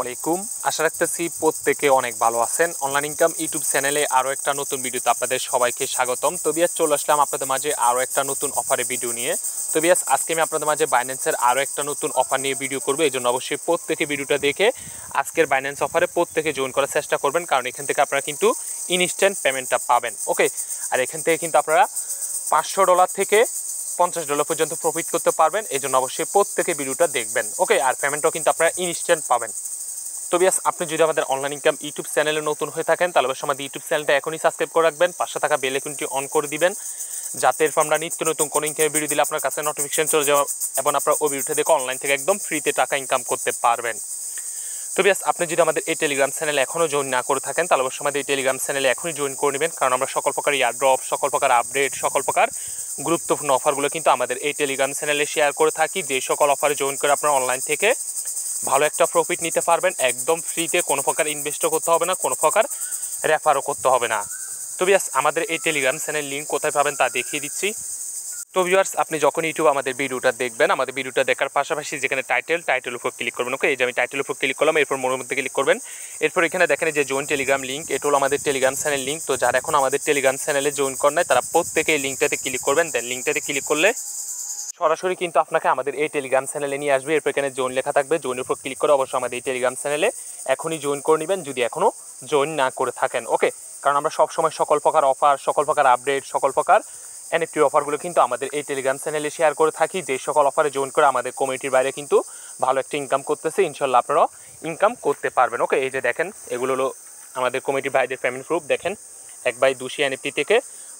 আলাইকুম। আশা রাখতেছি প্রত্যেকে অনেক ভালো আছেন। অনলাইন ইনকাম ইউটিউব চ্যানেলে আরও একটা নতুন ভিডিওতে আপনাদের সবাইকে স্বাগতম। তো বিয়াস, চলে আসলাম আপনাদের মাঝে আরও একটা নতুন অফারের ভিডিও নিয়ে। তো বিয়াস, আজকে আমি আপনাদের মাঝে বাইন্যান্সের আরও একটা নতুন অফার নিয়ে ভিডিও করব। এই জন্য অবশ্যই প্রত্যেকে ভিডিওটা দেখে আজকের বাইন্যান্স অফারে প্রত্যেকে জয়েন করার চেষ্টা করবেন। কারণ এখান থেকে আপনারা কিন্তু ইনস্ট্যান্ট পেমেন্টটা পাবেন। ওকে আর এখান থেকে কিন্তু আপনারা পাঁচশো ডলার থেকে পঞ্চাশ ডলার পর্যন্ত প্রফিট করতে পারবেন। এই জন্য অবশ্যই প্রত্যেকে ভিডিওটা দেখবেন। ওকে আর পেমেন্টও কিন্তু আপনারা ইনস্ট্যান্ট পাবেন। তো আপনি যদি আমাদের অনলাইন ইনকাম ইউটিউব চ্যানেলে নতুন হয়ে থাকেন, তাহলে অবশ্যই আমাদের ইউটিউব চ্যানেলটা এখনই সাবস্ক্রাইব করে রাখবেন, পাশে থাকা বেল আইকনটি অন করে দিবেন, যাতে এরপর আমরা নিত্য নতুন কোনো ইনকামের ভিডিও দিলে আপনার কাছে নোটিফিকেশন চলে যাওয়া এবং আপনার ওই ভিডিওটা দেখে অনলাইন থেকে একদম ফ্রিতে টাকা ইনকাম করতে পারবেন। তো বিয়াস আপনি যদি আমাদের এই টেলিগ্রাম চ্যানেলে এখনও জয়েন না করে থাকেন, তাহলে অবশ্যই আমাদের এই টেলিগ্রাম চ্যানেলে এখনই জয়েন করে নেবেন, কারণ আমরা সকল প্রকার ইয়ারড্রপ সকল প্রকার আপডেট সকল প্রকার গুরুত্বপূর্ণ অফারগুলো কিন্তু আমাদের এই টেলিগ্রাম চ্যানেলে শেয়ার করে থাকি। যে সকল অফারে জয়েন করে আপনারা অনলাইন থেকে ভালো একটা প্রফিট নিতে পারবেন। একদম ফ্রিতে কোনো প্রকার ইনভেস্টও করতে হবে না, কোনো প্রকার রেফারও করতে হবে না। তো বিয়াস আমাদের এই টেলিগ্রাম চ্যানেল লিঙ্ক কোথায় পাবেন তা দেখিয়ে দিচ্ছি। তো ভিউয়ার্স আপনি যখন ইউটিউব আমাদের ভিডিওটা দেখবেন, আমাদের ভিডিওটা দেখার পাশাপাশি যেখানে টাইটেল টাইটেল উপর ক্লিক করবেন ওকে এই যে আমি টাইটেল উপর ক্লিক করলাম, এরপর মনের মধ্যে ক্লিক করবেন। এরপর এখানে দেখেন যে জয়েন টেলিগ্রাম লিঙ্ক এটা হলো আমাদের টেলিগ্রাম চ্যানেল লিঙ্ক তো যারা এখন আমাদের টেলিগ্রাম চ্যানেলে জয়েন করেন নাই, তারা প্রত্যেকে এই লিঙ্কটাতে ক্লিক করবেন। দেন লিঙ্কটাতে ক্লিক করলে সরাসরি কিন্তু আপনাকে আমাদের এই টেলিগ্রাম চ্যানেলে নিয়ে আসবে। এরপর এখানে জয়েন লেখা থাকবে। জয়েনের উপর ক্লিক করে অবশ্যই আমাদের এই টেলিগ্রাম চ্যানেলে এখনই জয়েন করে নেবেন, যদি এখনও জয়েন না করে থাকেন। ওকে কারণ আমরা সবসময় সকল প্রকার অফার সকল প্রকার আপডেট সকল প্রকার এনএফটি অফারগুলো কিন্তু আমাদের এই টেলিগ্রাম চ্যানেলে শেয়ার করে থাকি। যে সকল অফারে জয়েন করে আমাদের কমিটির বাইরে কিন্তু ভালো একটা ইনকাম করতেছে। ইনশাল্লাহ আপনারাও ইনকাম করতে পারবেন। ওকে এই যে দেখেন, এগুলো হলো আমাদের কমিটির ভাইদের পেমেন্ট প্রুফ দেখেন এক বাই দুশি এনএফটি থেকে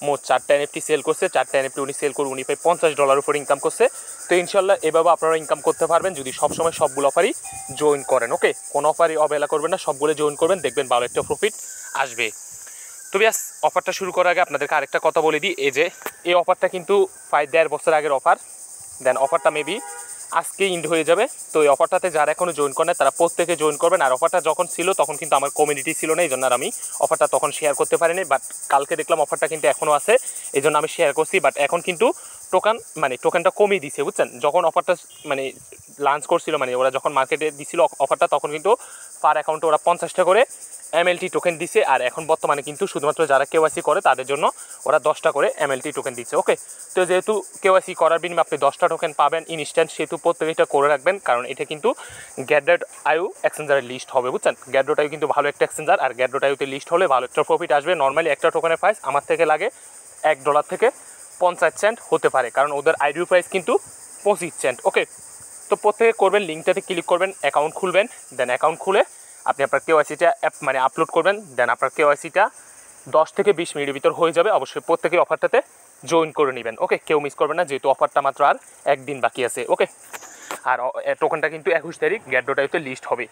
মোট চারটা এনএফটি সেল করছে, চারটা এনএফটি উনি সেল করে উনি প্রায় পঞ্চাশ ডলার উপর ইনকাম করছে। তো ইনশাল্লাহ এভাবে আপনারা ইনকাম করতে পারবেন, যদি সবসময় সবগুলো অফারই জয়েন করেন ওকে কোনো অফারই অবহেলা করবেন না, সবগুলো জয়েন করবেন, দেখবেন ভালো একটা প্রফিট আসবে। তো ব্যাস অফারটা শুরু করার আগে আপনাদেরকে আরেকটা কথা বলে দিই, এই যে, এই অফারটা কিন্তু প্রায় দেড় বছর আগের অফার দেন অফারটা মেবি আজকে ইন্ড হয়ে যাবে। তো এই অফারটাতে যারা এখনও জয়েন করেন তারা প্রত্যেকে জয়েন করবেন। আর অফারটা যখন ছিল, তখন কিন্তু আমার কমিউনিটি ছিল না, এই জন্য আর আমি অফারটা তখন শেয়ার করতে পারিনি। বাট কালকে দেখলাম অফারটা কিন্তু এখনও আছে, এই জন্য আমি শেয়ার করছি। বাট এখন কিন্তু টোকান মানে টোকেনটা কমিয়ে দিছে বুঝছেন? যখন অফারটা মানে লাঞ্চ করছিল মানে ওরা যখন মার্কেটে দিছিল অফারটা তখন কিন্তু পার অ্যাকাউন্টে ওরা পঞ্চাশটা করে এমএলটি টোকেন দিছে। আর এখন বর্তমানে কিন্তু শুধুমাত্র যারা কেওয়াইসি করে, তাদের জন্য ওরা দশটা করে এমএলটি টোকেন দিচ্ছে ওকে তো যেহেতু কেওয়াইসি করার বিনিময়ে আপনি দশটা টোকেন পাবেন ইনস্ট্যান্ট সেহেতু প্রত্যেকটা করে রাখবেন, কারণ এটা কিন্তু গ্যাড্রেট আয়ু এক্সচেঞ্জারের লিস্ট হবে, বুঝছেন? গ্যাড্রোট আয়ু কিন্তু ভালো একটা এক্সচেঞ্জার আর গ্যাড্রোট আয়ুতে লিস্ট হলে ভালো একটা প্রফিট আসবে। নর্মালি একটা টোকেনের প্রাইস আমার থেকে লাগে এক ডলার থেকে পঞ্চাশ সেন্ট হতে পারে, কারণ ওদের আইডিউ প্রাইস কিন্তু পঁচিশ সেন্ট ওকে তো প্রত্যেকে করবেন লিঙ্কটাতে ক্লিক করবেন অ্যাকাউন্ট খুলবেন দেন অ্যাকাউন্ট খুলে আপনি আপনার কেওয়াইসিটা অ্যাপ মানে আপলোড করবেন দেন আপনার কেওয়াইসিটা দশ থেকে বিশ মিনিটের ভিতর হয়ে যাবে, অবশ্যই প্রত্যেকে অফারটাতে জয়েন করে নেবেন ওকে কেউ মিস করবেন না, যেহেতু অফারটা মাত্র আর একদিন বাকি আছে ওকে আর টোকেনটা কিন্তু একুশ তারিখ গ্যাডোটাইতে লিস্ট হবে।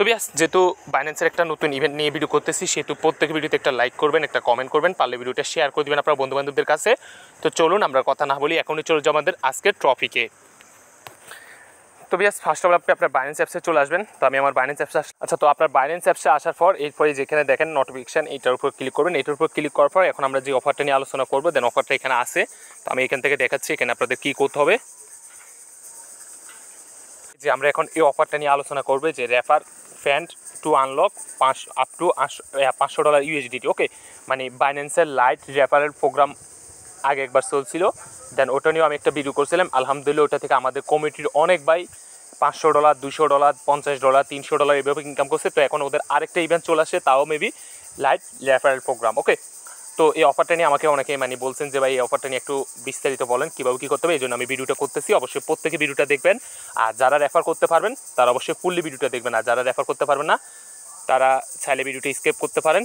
তো বিয়াস যেহেতু বাইন্যান্সের একটা নতুন ইভেন্ট নিয়ে ভিডিও করতেছি, সেহেতু প্রত্যেক ভিডিওতে একটা লাইক করবেন, একটা কমেন্ট করবেন, পারলে ভিডিওটা শেয়ার করে দেবেন আপনার বন্ধুবান্ধবদের কাছে। তো চলুন, আমরা কথা না বলি, এখনই চলে যাও আমাদের আজকের ট্রফিকে তো বিয়াস ফার্স্ট অফ অল আপনি আপনার বাইন্যান্স অ্যাপসে চলে আসবেন। তো আমি আমার বাইন্যান্স অ্যাপসে আচ্ছা তো আপনার বাইন্যান্স অ্যাপসে আসার পর, এরপরে যেখানে দেখেন নোটিফিকেশান এইটার উপর ক্লিক করবেন। এটার উপর ক্লিক করার পর, এখন আমরা যে অফারটা নিয়ে আলোচনা করব দেন অফারটা এখানে আসে তো আমি এখান থেকে দেখাচ্ছি, এখানে আপনাদের কী করতে হবে। যে আমরা এখন এই অফারটা নিয়ে আলোচনা করব, যে রেফার ফ্যান্ড টু আনলক পাঁচ আপ টু পাঁচশো ডলার ইউএসডিটি ওকে মানে বাইন্যান্সের লাইট রেফারেল প্রোগ্রাম আগে একবার চলছিল। দেন ওটা নিয়েও আমি একটা ভিডিও করছিলাম। আলহামদুলিল্লাহ, ওটা থেকে আমাদের কমিটির অনেক বাই পাঁচশো ডলার দুশো ডলার পঞ্চাশ ডলার তিনশো ডলার এভাবে ইনকাম করছে। তো এখন ওদের আরেকটা ইভেন্ট চলে আসে, তাও maybe lite referral program okay তো এই অফারটা নিয়ে আমাকে অনেকে মানে বলছেন যে, ভাই, এই অফারটা নিয়ে একটু বিস্তারিত বলেন, কীভাবে কী করতে হবে? এই জন্য আমি ভিডিওটা করতেছি। অবশ্যই প্রত্যেকে ভিডিওটা দেখবেন। আর যারা রেফার করতে পারবেন, তারা অবশ্যই ফুললি ভিডিওটা দেখবেন। আর যারা রেফার করতে পারবেন না, তারা চাইলে ভিডিওটা স্কেপ করতে পারেন।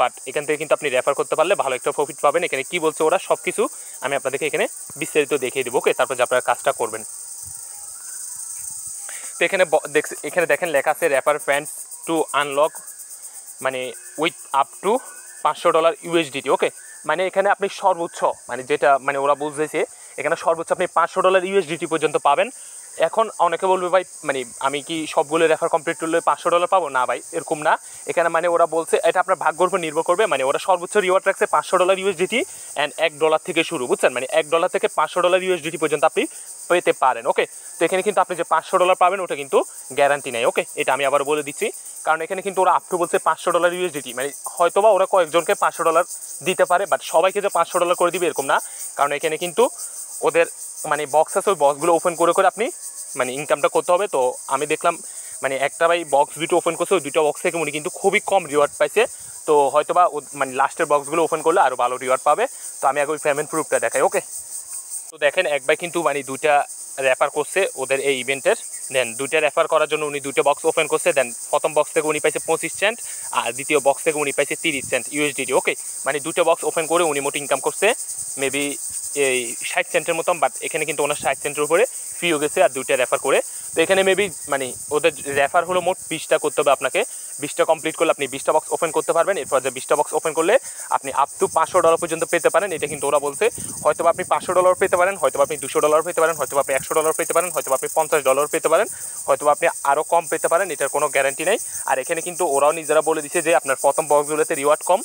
বাট এখান থেকে কিন্তু আপনি রেফার করতে পারলে ভালো একটা প্রফিট পাবেন। এখানে কি বলছে ওরা সব কিছু আমি আপনাদেরকে এখানে বিস্তারিত দেখিয়ে দেবো। ওকে, তারপর যে আপনারা কাজটা করবেন। তো এখানে এখানে দেখেন লেখা আছে রেফার ফ্যান্ডস টু আনলক মানে উইথ আপ টু পাঁচশো ডলার ইউএসডিটি ওকে মানে এখানে আপনি সর্বোচ্চ মানে যেটা মানে ওরা বুঝতেছে এখানে সর্বোচ্চ আপনি পাঁচশো ডলার ইউএসডিটি পর্যন্ত পাবেন। এখন অনেকে বলবে, ভাই মানে আমি কি সবগুলো রেফার কমপ্লিট করলে পাঁচশো ডলার পাবো? না, ভাই, এরকম না। এখানে মানে ওরা বলছে, এটা আপনার ভাগ্যর উপর নির্ভর করবে। মানে ওরা সর্বোচ্চ রিওয়ার্ড রাখছে পাঁচশো ডলার ইউএসডিটি অ্যান্ড এক ডলার থেকে শুরু, বুঝছেন? মানে এক ডলার থেকে পাঁচশো ডলার ইউএসডিটি পর্যন্ত আপনি পেতে পারেন ওকে তো এখানে কিন্তু আপনি যে পাঁচশো ডলার পাবেন, ওটা কিন্তু গ্যারান্টি নেই ওকে এটা আমি আবার বলে দিচ্ছি। কারণ এখানে কিন্তু ওরা আপটু বলছে পাঁচশো ডলার ইউএসডিটি মানে হয়তোবা ওরা কয়েকজনকে পাঁচশো ডলার দিতে পারে বাট সবাইকে যে পাঁচশো ডলার করে দিবে, এরকম না। কারণ এখানে কিন্তু ওদের মানে বক্স আছে, ওই বক্সগুলো ওপেন করে করে আপনি মানে ইনকামটা করতে হবে। তো আমি দেখলাম মানে একটা ভাই বক্স দুটো ওপেন করছে, ওই দুটো বক্স থেকে উনি কিন্তু খুবই কম রিওয়ার্ড পাইছে। তো হয়তোবা ও- মানে লাস্টের বক্সগুলো ওপেন করলে আরও ভালো রিওয়ার্ড পাবে। তো আমি আগে ওই পেমেন্ট প্রুফটা দেখাই ওকে তো দেখেন, এক ভাই কিন্তু মানে দুইটা রেফার করছে ওদের এই ইভেন্টের দেন দুইটা রেফার করার জন্য উনি দুটো বক্স ওপেন করছে। দেন প্রথম বক্স থেকে উনি পাইছে পঁচিশ সেন্ট আর দ্বিতীয় বক্স থেকে উনি পাইছে তিরিশ সেন্ট ইউএসডিটি ওকে মানে দুটো বক্স ওপেন করে উনি মোট ইনকাম করছে মেবি এই ষাট সেন্টের মতন বাট এখানে কিন্তু ওনার ষাট সেন্টের উপরে ফিও গেছে আর দুইটা রেফার করে। তো এখানে মেবি মানে ওদের রেফার হলো মোট বিশটা করতে হবে আপনাকে। বিশটা কমপ্লিট করলে আপনি বিশটা বক্স ওপেন করতে পারবেন। এরপর যে বিশটা বক্স ওপেন করলে আপনি আপ টু পাঁচশো ডলার পর্যন্ত পেতে পারেন। এটা কিন্তু ওরা বলছে। হয়তো আপনি পাঁচশো ডলার পেতে পারেন হয়তো আপনি দুশো ডলার পেতে পারেন হয়তো আপনি একশো ডলার পেতে পারেন হয়তো আপনি পঞ্চাশ ডলার পেতে পারেন হয়তো আপনি আরও কম পেতে পারেন, এটার কোনো গ্যারান্টি নেই। আর এখানে কিন্তু ওরাও নিজেরা বলে দিচ্ছে যে আপনার প্রথম বক্সগুলোতে রিওয়ার্ড কম।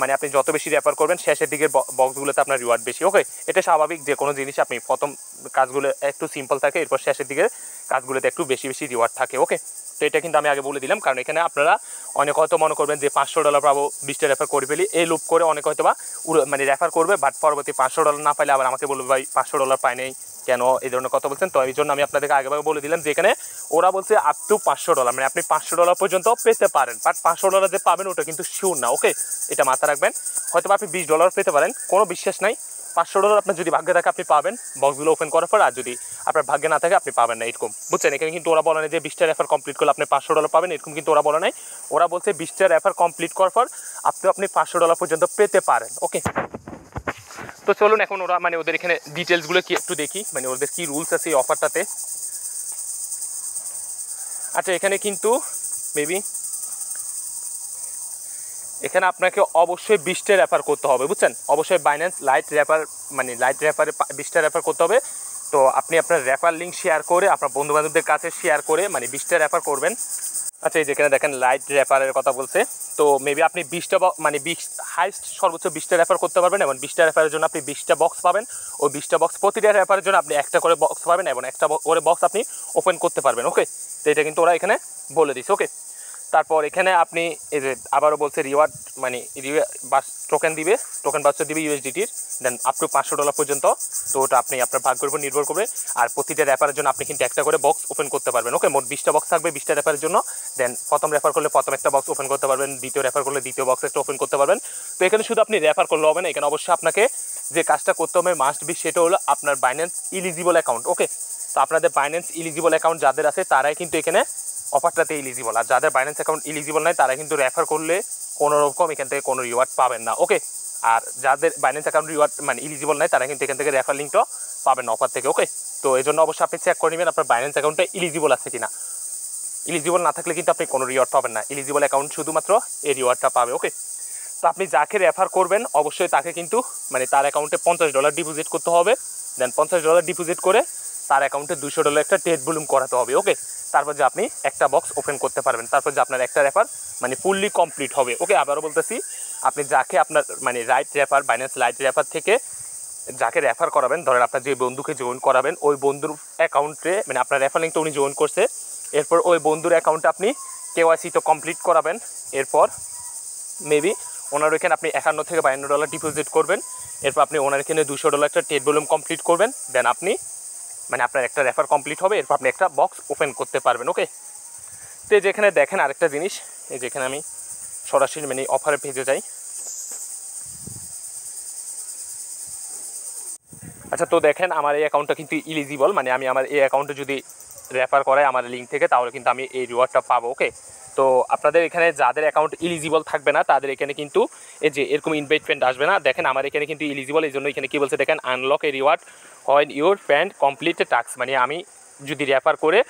মানে আপনি যত বেশি রেফার করবেন, শেষের দিকের বক্সগুলোতে আপনার রিওয়ার্ড বেশি ওকে এটা স্বাভাবিক যে কোনো জিনিস আপনি প্রথম কাজগুলো একটু সিম্পল থাকে, এরপর শেষের দিকে কাজগুলোতে একটু বেশি বেশি রিওয়ার্ড থাকে ওকে তো এটা কিন্তু আমি আগে বলে দিলাম, কারণ এখানে আপনারা অনেক হয়তো মনে করবেন যে পাঁচশো ডলার পাবো বিশটা রেফার করে ফেলি, এই লুপ করে অনেক হয়তো বা মানে রেফার করবে বাট পরবর্তী পাঁচশো ডলার না পাইলে আবার আমাকে বলবে, ভাই, পাঁচশো ডলার পাই নেই, কেন? এই ধরনের কথা বলছেন, তো এই জন্য আমি আপনাদেরকে আগেভাগে বলে দিলাম যে এখানে ওরা বলছে আপ টু পাঁচশো ডলার মানে আপনি পাঁচশো ডলার পর্যন্ত পেতে পারেন বাট পাঁচশো ডলার যে পাবেন ওটা কিন্তু শিওর না ওকে এটা মাথা রাখবেন হয়তো আপনি বিশ ডলার পেতে পারেন, কোনো বিশ্বাস নাই পাঁচশো ডলার আপনার যদি ভাগ্যে থাকে আপনি পাবেন। বক্সগুলো ওপেন করার পর আর যদি আপনার ভাগ্যে না থাকে আপনি পাবেন না, এরকম। বুঝছেন? এখানে কিন্তু ওরা বলে না যে বিশটা রেফার কমপ্লিট করলে আপনি পাঁচশো ডলার পাবেন, এরকম কিন্তু ওরা বলে নাই। ওরা বলছে বিশটা রেফার কমপ্লিট করার পর আপনি আপনি পাঁচশো ডলার পর্যন্ত পেতে পারেন ওকে তো চলুন এখন ওরা মানে ওদের এখানে ডিটেলসগুলো কি একটু দেখি। মানে ওদের কি রুলস আছে এই অফারটাতে আচ্ছা এখানে কিন্তু মেবি এখানে আপনাকে অবশ্যই বিশটা রেফার করতে হবে, বুঝছেন? অবশ্যই বাইন্যান্স লাইট রেফার মানে লাইট রেফারে বিশটা রেফার করতে হবে। তো আপনি আপনার রেফার লিঙ্ক শেয়ার করে, আপনার বন্ধু বান্ধবদের কাছে শেয়ার করে মানে বিশটা রেফার করবেন। আচ্ছা এই যেখানে দেখেন লাইট রেফারের কথা বলছে। তো মেবি আপনি বিশটা মানে বিশ হাইস্ট সর্বোচ্চ বিশটা রেফার করতে পারবেন এবং বিশটা রেফারের জন্য আপনি বিশটা বক্স পাবেন। ওই বিশটা বক্স প্রতিটা রেফারের জন্য আপনি একটা করে বক্স পাবেন এবং একটা করে বক্স আপনি ওপেন করতে পারবেন ওকে তো এটা কিন্তু ওরা এখানে বলে দিচ্ছে ওকে তারপর এখানে আপনি এই যে আবারও বলছে রিওয়ার্ড মানে বাস টোকেন দিবে টোকেন বাচ্চা দিবে ইউএসডিটির দেন আপ টু পাঁচশো ডলার পর্যন্ত। তো ওটা আপনি আপনার ভাগ্যের উপর নির্ভর করবে। আর প্রতিটা রেফারের জন্য আপনি কিন্তু একটা করে বক্স ওপেন করতে পারবেন। ওকে মোট বিশটা বক্স থাকবে বিশটা রেফারের জন্য। দেন প্রথম রেফার করলে প্রথম একটা বক্স ওপেন করতে পারবেন। দ্বিতীয় রেফার করলে দ্বিতীয় বক্স একটা ওপেন করতে পারবেন। তো এখানে শুধু আপনি রেফার করলে হবে না, এখানে অবশ্যই আপনাকে যে কাজটা করতে হবে মাস্ট বি সেটা হলো আপনার বাইন্যান্স ইলিজিবল অ্যাকাউন্ট ওকে তো আপনাদের বাইন্যান্স ইলিজিবল অ্যাকাউন্ট যাদের আছে, তারাই কিন্তু এখানে অফারটাতে ইলিজিবল আর যাদের বাইন্যান্স অ্যাকাউন্ট ইলিজিবল নাই, তারা কিন্তু রেফার করলে কোনো রকম এখান থেকে কোনো রিওয়ার্ড পাবেন না। ওকে আর যাদের বাইন্যান্স অ্যাকাউন্ট রিওয়ার্ড মানে ইলিজিবল নাই, তারা কিন্তু এখান থেকে রেফার লিঙ্কটা পাবেন অফার থেকে। ওকে তো এই জন্য অবশ্যই আপনি চেক করে নেবেন আপনার বাইন্যান্স অ্যাকাউন্টে ইলিজিবল আছে কিনা। ইলিজিবল না থাকলে কিন্তু আপনি কোনো রিওয়ার্ড পাবেন না। ইলিজিবল অ্যাকাউন্ট শুধুমাত্র এই রিওয়ার্ডটা পাবে। ওকে তো আপনি যাকে রেফার করবেন, অবশ্যই তাকে কিন্তু মানে তার অ্যাকাউন্টে পঞ্চাশ ডলার ডিপোজিট করতে হবে। দেন পঞ্চাশ ডলার ডিপোজিট করে তার অ্যাকাউন্টে দুশো ডলার একটা টেট ভলিউম করাতে হবে ওকে তারপর যে আপনি একটা বক্স ওপেন করতে পারবেন, তারপর যে আপনার একটা রেফার মানে ফুললি কমপ্লিট হবে ওকে আবারও বলতেছি, আপনি যাকে আপনার মানে right refer Binance lite refer থেকে যাকে রেফার করাবেন, ধরেন আপনার যে বন্ধুকে জয়েন করাবেন, ওই বন্ধুর অ্যাকাউন্টে মানে আপনার রেফার লিঙ্কটা উনি জয়েন করছে, এরপর ওই বন্ধুর অ্যাকাউন্টে আপনি কেওয়াইসি তো কমপ্লিট করাবেন, এরপর মেবি ওনার ওইখানে আপনি একান্ন থেকে বায়ান্ন ডলার ডিপোজিট করবেন, এরপর আপনি ওনার এখানে দুশো ডলার একটা টেট ভলিউম কমপ্লিট করবেন দেন আপনি মানে আপনার একটা রেফার কমপ্লিট হবে, এরপর আপনি একটা বক্স ওপেন করতে পারবেন ওকে তো এই যেখানে দেখেন আরেকটা জিনিস, এই যেখানে আমি সরাসরি মানে অফারে ভেজে যাই। আচ্ছা তো দেখেন আমার এই অ্যাকাউন্টটা কিন্তু ইলিজিবল মানে আমি আমার এই অ্যাকাউন্টে যদি রেফার করাই আমার লিঙ্ক থেকে, তাহলে কিন্তু আমি এই রিওয়ার্ডটা পাবো ওকে তো আপনাদের এখানে যাদের অ্যাকাউন্ট ইলিজিবল থাকবে না, তাদের এখানে কিন্তু এই যে এরকম ইনভেস্টমেন্ট আসবে না। দেখেন, আমার এখানে কিন্তু ইলিজিবল এই জন্য এখানে কী বলছে? দেখেন আনলক এ রিওয়ার্ড হয় ইউর ফ্রেন্ড কমপ্লিট টাস্ক মানে আমি যদি রেফার করে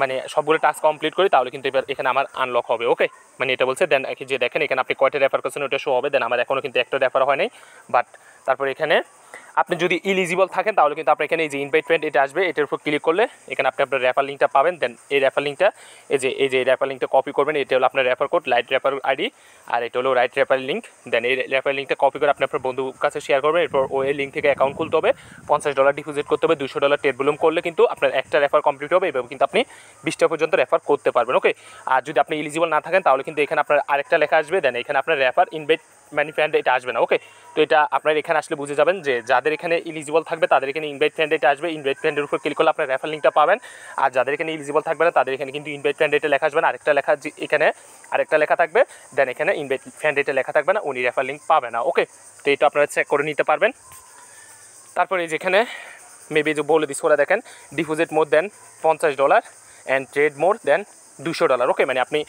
মানে সবগুলো টাস্ক কমপ্লিট করি, তাহলে কিন্তু এবার এখানে আমার আনলক হবে ওকে মানে এটা বলছে দেন যে দেখেন, এখানে আপনি কয়টা রেফার করছেন, ওটা শো হবে। দেন আমার এখনও কিন্তু একটা রেফার হয় নাই বাট তারপর এখানে আপনি যদি ইলিজিবল থাকেন, তাহলে কিন্তু আপনার এখানে এই যে ইনভাইটমেন্ট এটা আসবে, এটার উপর ক্লিক করলে এখানে আপনি আপনার রেফার লিঙ্কটা পাবেন। দেন এই র্যাপার লিঙ্কটা এই যে এই যে র্যাপার লিঙ্কটা কপি করবেন, এটা হলো আপনার referrer code lite referrer ID আর এটা হলো রাইট র্যাপার লিঙ্ক দেন এই রেফার লিঙ্কটা কপি করে আপনি আপনার বন্ধুর কাছে শেয়ার করবেন, এরপর ওই লিঙ্ক থেকে অ্যাকাউন্ট খুলতে হবে। পঞ্চাশ ডলার ডিপোজিট করতে হবে দুশো ডলার টেট বুলুম করলে কিন্তু আপনার একটা রেফার কমপ্লিট হবে এবং কিন্তু আপনি বিশটা পর্যন্ত রেফার করতে পারবেন ওকে আর যদি আপনি ইলিজিবল না থাকেন, তাহলে কিন্তু এখানে আপনার আরেকটা লেখা আসবে দেন এখানে আপনার রেফার ইনভাইট ফ্রেন্ড এটা আসবে না ওকে তো এটা আপনার এখানে আসলে বুঝে যাবেন যে যাদের এখানে ইলিজিবল থাকবে, তাদের এখানে ইনভাইট ফ্রেন্ড এটা আসবে ইনভাইট ফ্রেন্ডের উপর ক্লিক করলে আপনার রেফার লিঙ্কটা পাবেন। আর যাদের এখানে ইলিজিবল থাকবে না, তাদের এখানে কিন্তু ইনভাইট ফ্রেন্ড এটা লেখা আসবে না। আরেকটা লেখা এখানে, আরেকটা লেখা থাকবে। দেন এখানে ইনভাইট ফ্রেন্ড এটা লেখা থাকবে না, উনি রেফার লিঙ্ক পাবে না। ওকে তো এটা আপনারা চেক করে নিতে পারবেন। তারপরে যেখানে মেবি যে বলে দিস ওরা দেখেন ডিপোজিট মোর দেন পঞ্চাশ dollar and trade more than দুশো ডলার ওকে মানে আপনি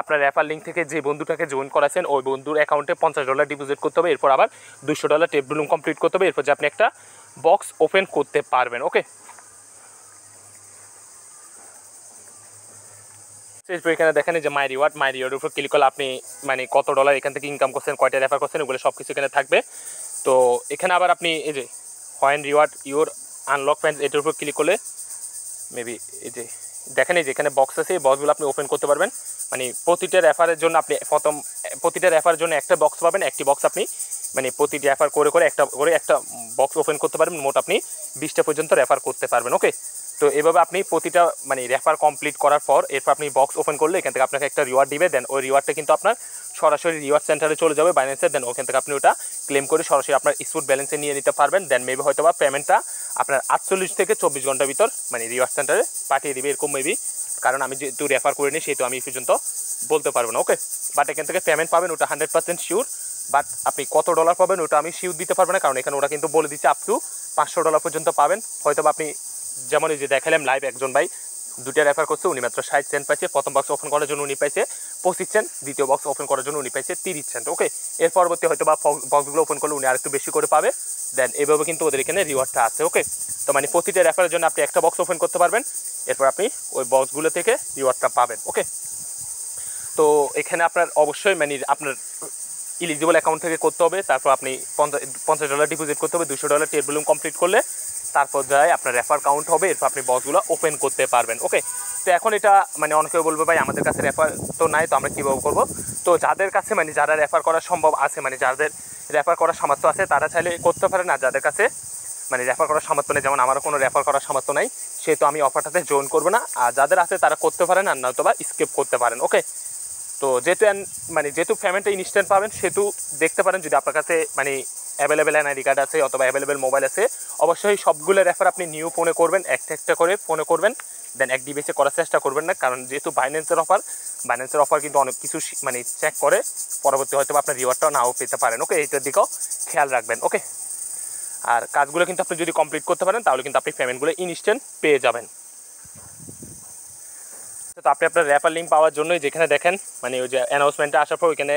আপনার রেফার লিঙ্ক থেকে যে বন্ধুটাকে জয়েন করাছেন, ওই বন্ধুর অ্যাকাউন্টে পঞ্চাশ ডলার ডিপোজিট করতে হবে, এরপর আবার দুশো ডলার টেপ ব্লুম কমপ্লিট করতে হবে, এরপর যে আপনি একটা বক্স ওপেন করতে পারবেন ওকে এরপর এখানে দেখেন যে মাই রিওয়ার্ড মাই রিওয়ার্ডের উপর ক্লিক করলে আপনি মানে কত ডলার এখান থেকে ইনকাম করছেন, কয়টা রেফার করছেন ওগুলো সব কিছু এখানে থাকবে। তো এখানে আবার আপনি এই যে when reward your unlock friends এটার উপর ক্লিক করলে মেবি এই যে দেখেন এই যে এখানে বক্স আছে, এই বক্সগুলো আপনি ওপেন করতে পারবেন। মানে প্রতিটা রেফারের জন্য আপনি প্রথম, প্রতিটা রেফারের জন্য একটা বক্স পাবেন, একটি বক্স আপনি মানে প্রতিটি রেফার করে করে একটা করে একটা বক্স ওপেন করতে পারবেন। মোট আপনি বিশটা পর্যন্ত রেফার করতে পারবেন ওকে তো এভাবে আপনি প্রতিটা মানে রেফার কমপ্লিট করার পর এরপর আপনি বক্স ওপেন করলে এখান থেকে আপনাকে একটা রিওয়ার্ড দিবে দেন ওই রিওয়ার্ডটা কিন্তু আপনার সরাসরি রিওয়ার্ড সেন্টারে চলে যাবে বাইন্যান্সের দেন ওখান থেকে আপনি ওটা ক্লেম করে সরাসরি আপনার স্পুট ব্যালেন্সে নিয়ে নিতে পারবেন দেন মেবি হয়তো বা পেমেন্টটা আপনার আটচল্লিশ থেকে চব্বিশ ঘণ্টার ভিতর মানে রিওয়ার্ড সেন্টারে পাঠিয়ে দিবে, এরকম মেবি কারণ আমি যেহেতু রেফার করে নিই, সেহেতু আমি এই পর্যন্ত বলতে পারব না ওকে বাট এখান থেকে পেমেন্ট পাবেন, ওটা হান্ড্রেড পার্সেন্ট শিওর বাট আপনি কত ডলার পাবেন, ওটা আমি শিওর দিতে পারব না, কারণ এখানে ওরা কিন্তু বলে দিচ্ছে আপ টু পাঁচশো ডলার পর্যন্ত পাবেন। হয়তো আপনি যেমন এই যে দেখালাম লাইভ একজন ভাই দুটা রেফার করছে, উনি মাত্র ষাট সেন্ট পাইছে। প্রথম বক্স ওপেন করার জন্য উনি পাইছে পঁচিশ সেন্ট দ্বিতীয় বক্স ওপেন করার জন্য উনি পাইছে তিরিশ সেন্ট ওকে এর পরবর্তী হয়তো বা বক্সগুলো ওপেন করলে উনি আরেকটু বেশি করে পাবে। দেন এভাবে কিন্তু ওদের এখানে রিওয়ার্ডটা আছে ওকে তো মানে প্রতিটা রেফারের জন্য আপনি একটা বক্স ওপেন করতে পারবেন। এরপর আপনি ওই বক্সগুলো থেকে রিওয়ার্ডটা পাবেন ওকে তো এখানে আপনার অবশ্যই মানে আপনার ইলিজিবল অ্যাকাউন্ট থেকে করতে হবে। তারপর আপনি পঞ্চাশ ডলার ডিপোজিট করতে হবে দুশো ডলার টেট কমপ্লিট করলে তারপর যায় আপনার রেফার কাউন্ট হবে, এরপর আপনি বক্সগুলো ওপেন করতে পারবেন ওকে তো এখন এটা মানে অনেকে বলবে, ভাই, আমাদের কাছে রেফার তো নাই, তো আমরা কীভাবে করব? তো যাদের কাছে মানে যারা রেফার করা সম্ভব আছে মানে যাদের রেফার করার সামর্থ্য আছে, তারা চাইলে করতে পারে না যাদের কাছে মানে রেফার করার সামর্থ্য নেই, যেমন আমারও কোনো রেফার করার সামর্থ্য নাই সেহেতু আমি অফারটাতে জয়েন করব না। আর যাদের আছে, তারা করতে পারেন, আর নয়তো বা স্কিপ করতে পারেন ওকে তো যেহেতু মানে যেহেতু পেমেন্টটা ইনস্ট্যান্ট পাবেন, সেহেতু দেখতে পারেন যদি আপনার কাছে মানে অ্যাভেলেবেল এনআইডি কার্ড আছে অথবা অ্যাভেলেবেল মোবাইল আছে, অবশ্যই সবগুলো রেফার আপনি নিউ ফোনে করবেন, একটা একটা করে ফোনে করবেন দেন এক ডিভাইসে করার চেষ্টা করবেন না, কারণ যেহেতু বাইন্যান্সের অফার বাইন্যান্সের অফার কিন্তু অনেক কিছু মানে চেক করে, পরবর্তী হয়তো আপনার রিওয়ার্ডটাও নাও পেতে পারেন ওকে এইটার দিকেও খেয়াল রাখবেন ওকে আর কাজগুলো কিন্তু আপনি যদি কমপ্লিট করতে পারেন, তাহলে কিন্তু আপনি পেমেন্টগুলো ইনস্ট্যান্ট পেয়ে যাবেন। তো আপনি আপনার র্যাপার লিঙ্ক পাওয়ার জন্যই যেখানে দেখেন মানে ওই যে অ্যানাউন্সমেন্টটা আসার পর ওইখানে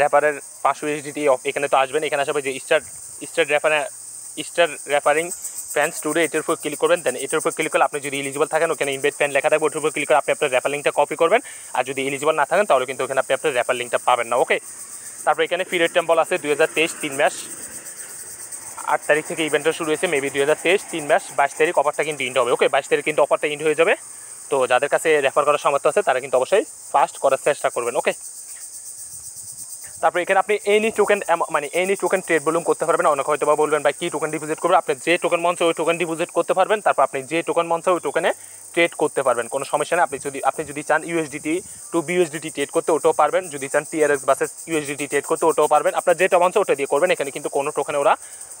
র্যাপারের পাঁচশো এইচডিটি এখানে তো আসবেন। এখানে আসার পর যে start start referrer start referring fan studio এটার উপর ক্লিক করবেন দেন এটার উপর ক্লিক করলে আপনি যদি এলিজিবল থাকেন, ওখানে ইনভেট ফ্যান লেখা থাকবে, ওটার উপর ক্লিক করে আপনি আপনার র্যাপার লিঙ্কটা কপি করবেন। আর যদি এলিজিবল না থাকেন, তাহলে কিন্তু ওখানে আপনি আপনার র্যাপার লিঙ্কটা পাবেন না ওকে তারপর এখানে পিরিয়ড টেম্পল আছে দুই হাজার তেইশ, তিন মাস। আট তারিখ থেকে ইভেন্টটা শুরু হয়েছে মেবি দুই হাজার তেইশ, তিন মাস। বাইশ তারিখ অফারটা কিন্তু ইন্ড হবে ওকে বাইশ তারিখ কিন্তু অফারটা ইন্ড হয়ে যাবে। তো যাদের কাছে রেফার করার সামর্থ্য আছে, তারা কিন্তু অবশ্যই ফাস্ট করার চেষ্টা করবেন ওকে তারপর এখানে আপনি এনি টোকেন মানে এনি টোকেন ট্রেড বলুন করতে পারবেন অনেক হয়তো বা বলবেন, ভাই, কী টোকেন ডিপোজিট করবে? আপনি যে টোকেন মঞ্চে ওই টোকেন ডিপোজিট করতে পারবেন, তারপর আপনি যে টোকেন মঞ্চে ওই টোকেনে ট্রেড করতে পারবেন। কোনো সমস্যা নেই, আপনি যদি আপনি যদি চান ইউএসডিটি টু বিউএসডিটি ট্রেড করতে, ওটাও পারবেন। যদি চান টিআরএস বাসেস ইউএসডিটি ট্রেড করতে, ওটাও পারবেন। আপনার যেটা মঞ্চে, ওটা দিয়ে করবেন। এখানে কিন্তু কোনো টোকেনে ওরা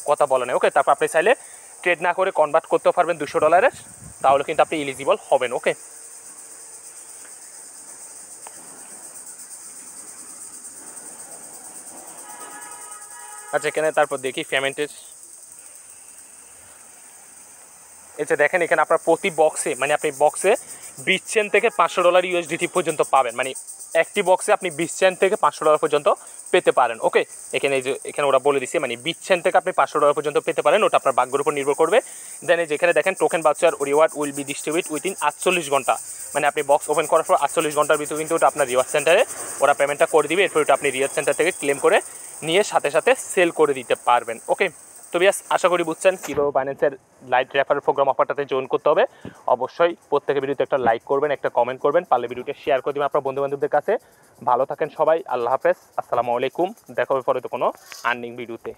কথা বলে না ওকে তারপর আপনি চাইলে ট্রেড না করে কনভার্ট করতে পারবেন দুশো ডলারের তাহলে কিন্তু আপনি এলিজিবল হবেন ওকে আচ্ছা এখানে তারপর দেখি পেমেন্টের এটা দেখেন, এখানে আপনার প্রতি বক্সে মানে আপনি বক্সে বিশ চেন থেকে পাঁচশো ডলার ইউএসডিটি পর্যন্ত পাবেন। মানে একটি বক্সে আপনি বিশ চেন থেকে পাঁচশো ডলার পর্যন্ত পেতে পারেন ওকে এখানে এই যে, এখানে ওরা বলে দিচ্ছে মানে বিশ চেন থেকে আপনি পাঁচশো ডলার পর্যন্ত পেতে পারেন, ওটা আপনার ভাগ্যের উপর নির্ভর করবে। দেন এই যেখানে দেখেন token voucher reward will be distribute within আটচল্লিশ ঘণ্টা। মানে আপনি বক্স ওপেন করার পর আটচল্লিশ ঘণ্টার ভিতরে কিন্তু ওটা আপনার রিওয়ার্ড সেন্টারে ওরা পেমেন্টটা করে দিবে, এরপর ওটা আপনি রিওয়ার্ড সেন্টার থেকে ক্লেম করে নিয়ে সাথে সাথে সেল করে দিতে পারবেন ওকে তো বিয়াস আশা করি বুঝছেন কীভাবে বাইন্যান্সের লাইট রেফারেল প্রোগ্রাম অফারটাতে জয়েন করতে হবে। অবশ্যই প্রত্যেকের ভিডিওতে একটা লাইক করবেন, একটা কমেন্ট করবেন, পারলে ভিডিওটা শেয়ার করে দেবেন আপনার বন্ধু বান্ধবদের কাছে। ভালো থাকেন সবাই, আল্লাহ হাফেজ, আসসালামু আলাইকুম, দেখা হবে পরে তো কোনো আর্নিং ভিডিওতে